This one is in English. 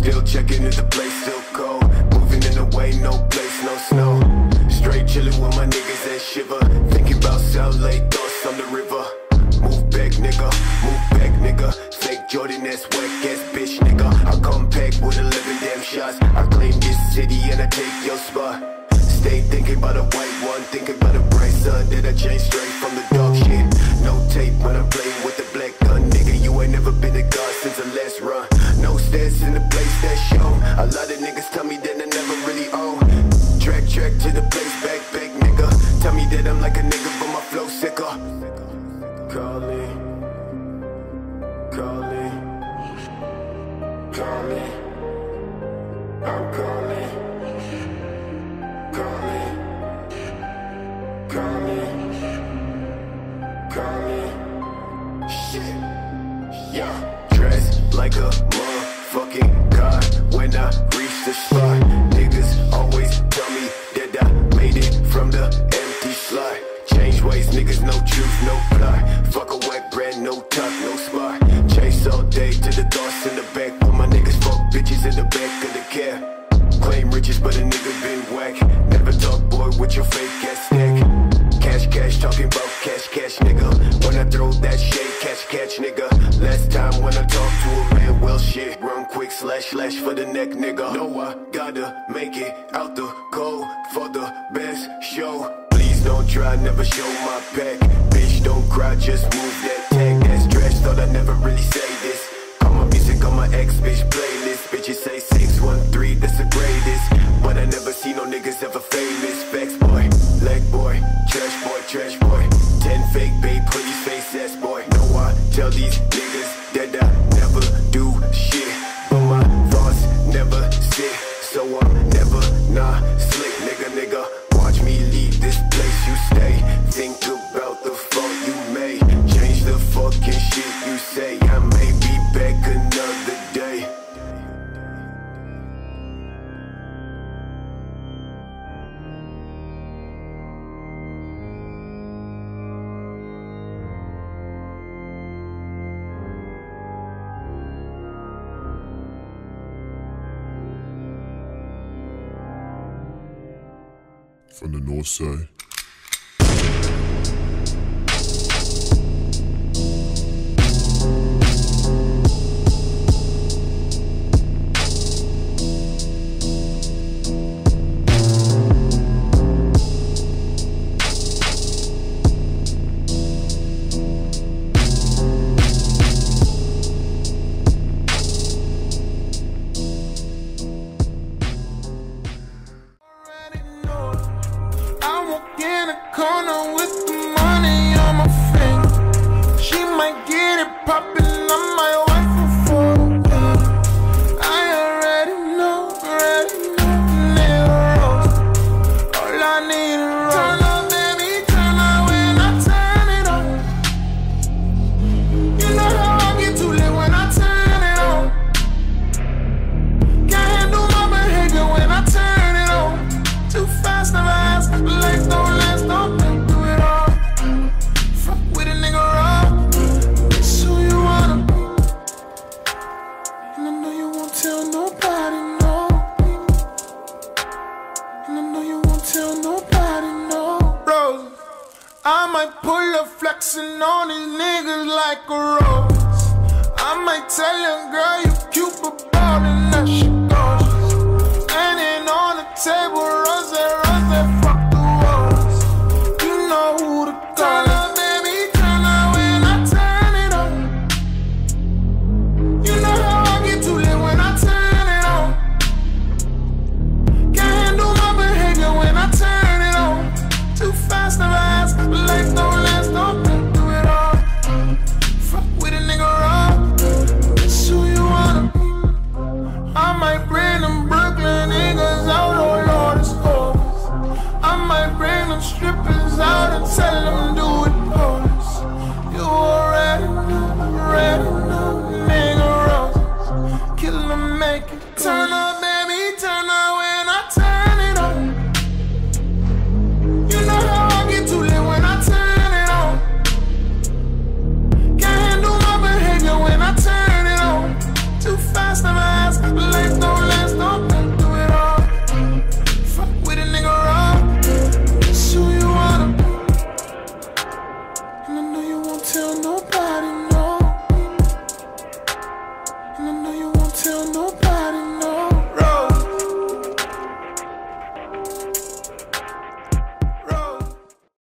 Still checking if the place still cold. Moving in the way, no place, no snow. Straight chilling with my niggas that shiver. Thinking about South Lake, thoughts on the river. Move back, nigga. Move back, nigga. Fake Jordan, that's whack ass bitch, nigga. I come back with 11 damn shots. I claim this city and I take your spot. Stay thinking about a white one, thinking about a bright sun that I changed straight from the dog shit. No tape when I'm playing with the black gun, nigga. You ain't never been a god since the last run. Yeah. Dressed like a motherfucking god when I reach the spot. Niggas always tell me that I made it from the empty slot. Change ways, niggas, no truth, no plot. Fuck a whack brand, no top, no spot. Chase all day to the thoughts in the back. Put my niggas fuck bitches in the back of the cab. Claim riches, but a nigga been whack. Never talk, boy, with your fake ass stack. Cash, talking about cash, cash, nigga. When I throw that shade, catch, catch, nigga. Last time when I talk to a man, well, shit. Run quick, slash, slash for the neck, nigga. No, I gotta make it out the cold for the best show. Please don't try, never show my back. Bitch, don't cry, just move that tag. That's trash, thought I never really say this. Call my music on my ex bitch playlist. These niggas From the north side. Flexing on these niggas like a rose. I might tell your girl you cute, but